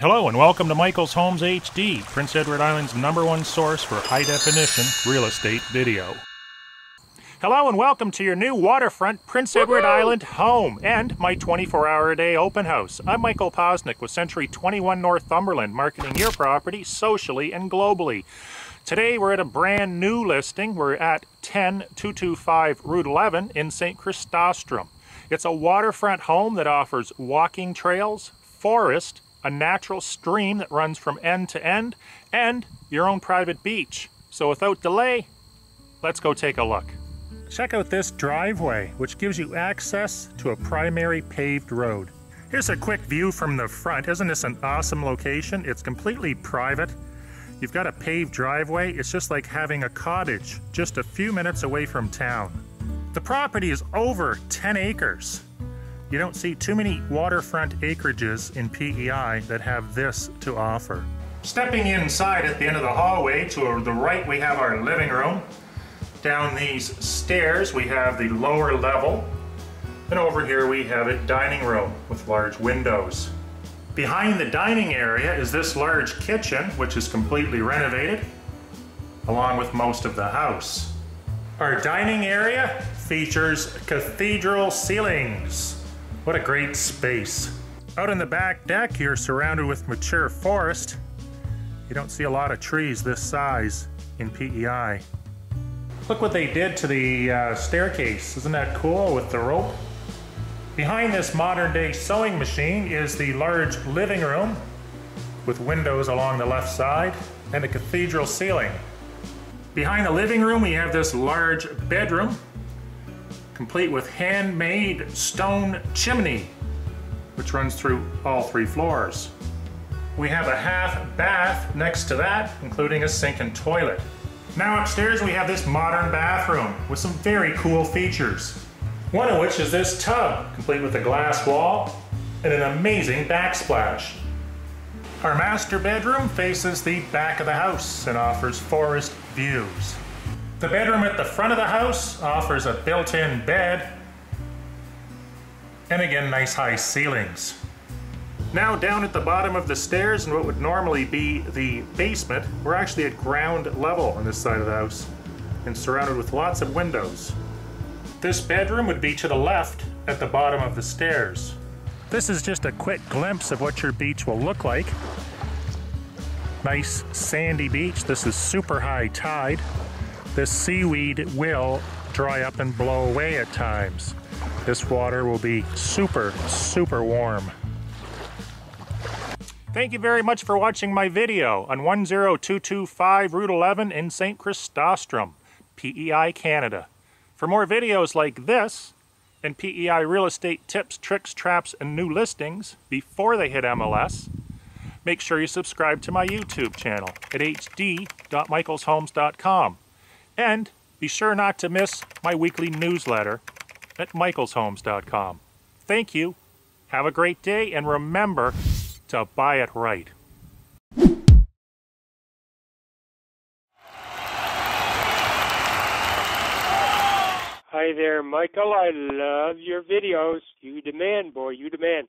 Hello and welcome to Michael's Homes HD, Prince Edward Island's number one source for high definition real estate video. Hello and welcome to your new waterfront Prince Edward Island home and my 24 hour a day open house. I'm Michael Poczynek with Century 21 Northumberland, marketing your property socially and globally. Today we're at a brand new listing. We're at 10225 Route 11 in St. Chrysostome. It's a waterfront home that offers walking trails, forest, a natural stream that runs from end to end, and your own private beach. So without delay, let's go take a look. Check out this driveway, which gives you access to a primary paved road. Here's a quick view from the front. Isn't this an awesome location? It's completely private. You've got a paved driveway. It's just like having a cottage just a few minutes away from town. The property is over 10 acres. You don't see too many waterfront acreages in PEI that have this to offer. Stepping inside at the end of the hallway, to the right we have our living room. Down these stairs we have the lower level. And over here we have a dining room with large windows. Behind the dining area is this large kitchen, which is completely renovated, along with most of the house. Our dining area features cathedral ceilings. What a great space. Out in the back deck, you're surrounded with mature forest. You don't see a lot of trees this size in PEI. Look what they did to the uh, staircase. Isn't that cool with the rope? Behind this modern day sewing machine is the large living room with windows along the left side and a cathedral ceiling. Behind the living room we have this large bedroom complete with handmade stone chimney, which runs through all three floors. We have a half bath next to that, including a sink and toilet. Now upstairs we have this modern bathroom with some very cool features. One of which is this tub, complete with a glass wall and an amazing backsplash. Our master bedroom faces the back of the house and offers forest views. The bedroom at the front of the house offers a built-in bed and again nice high ceilings. Now down at the bottom of the stairs in what would normally be the basement, we're actually at ground level on this side of the house and surrounded with lots of windows. This bedroom would be to the left at the bottom of the stairs. This is just a quick glimpse of what your beach will look like. Nice sandy beach. This is super high tide this seaweed will dry up and blow away at times. This water will be super, super warm. Thank you very much for watching my video on 10225 Route 11 in St. Chrysostome, PEI, Canada. For more videos like this, and PEI real estate tips, tricks, traps, and new listings before they hit MLS, make sure you subscribe to my YouTube channel at hd.michaelshomes.com. And be sure not to miss my weekly newsletter at michaelshomes.com. Thank you, have a great day, and remember to buy it right. Hi there, Michael. I love your videos. You demand, boy, you demand.